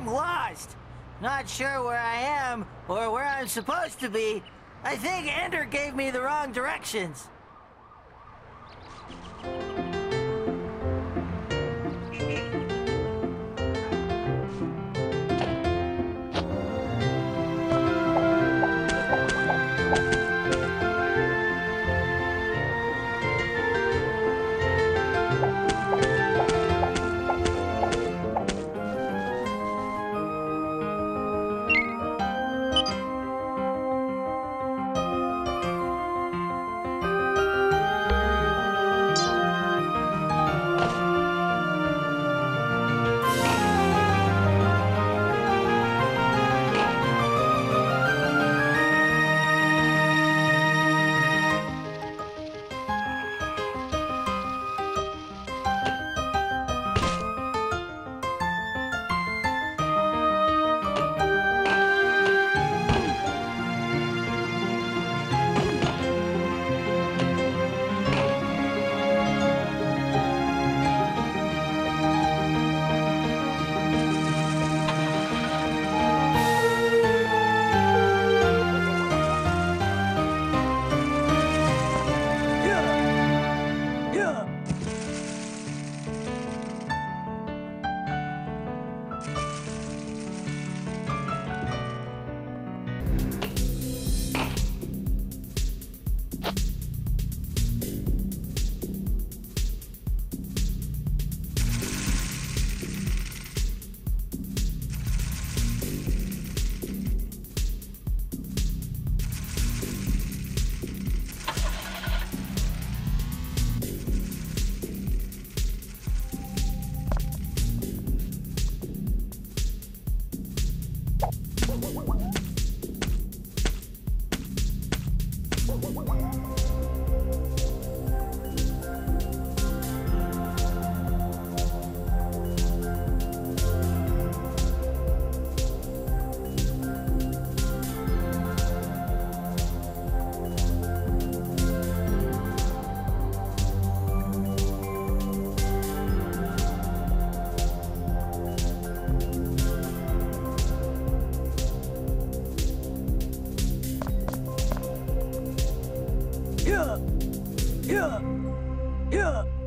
I'm lost. Not sure where I am or where I'm supposed to be. I think Enter gave me the wrong directions. Bye. Yeah. Yeah. Yeah.